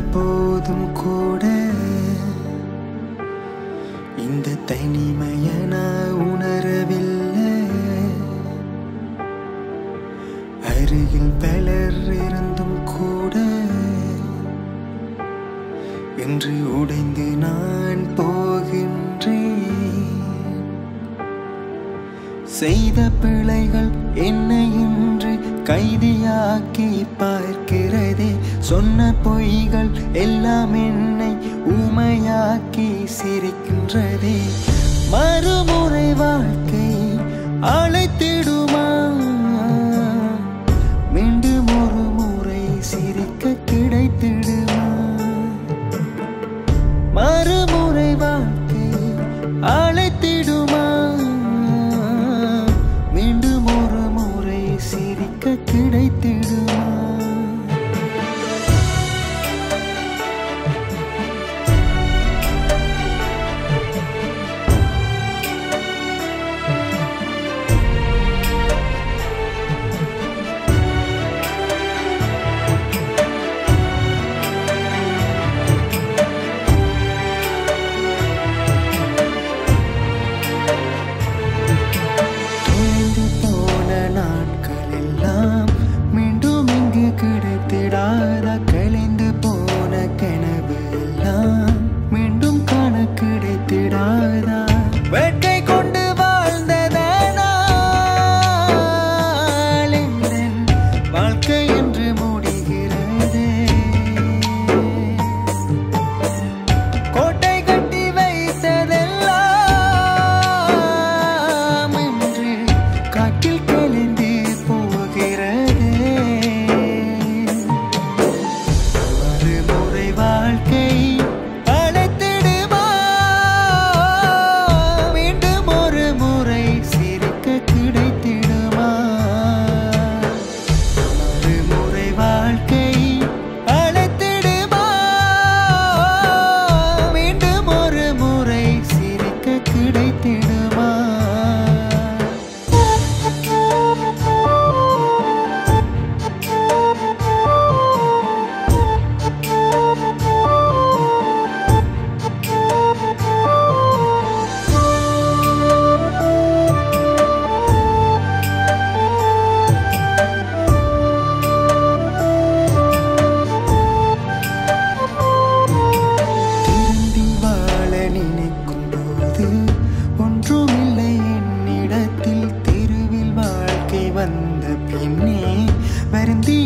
போதும் கூட. இந்த தனிமைய நான் உணரவில்லை. அருகில் பலர் இருந்தும் கூட. என்று உடைந்து நான் போகின்றேன். செய்த பிழைகள் என்னை இன்று கைதியாக்கி பார்க்கிறேன். சொன்ன பொய்கள் எல்லாம் என்னை உமையாக்கி சிரிக்கின்றதே. மறுமுறை வாழ்க்கை அழைத்திடுமா? மீண்டும் ஒரு முறை சிரிக்க கிடைத்திடுமா? மறுமுறை வாழ்க்கை அழைத்திடுமா? மீண்டும் ஒரு முறை சிரிக்க கிடைத்திடுமா? aprendí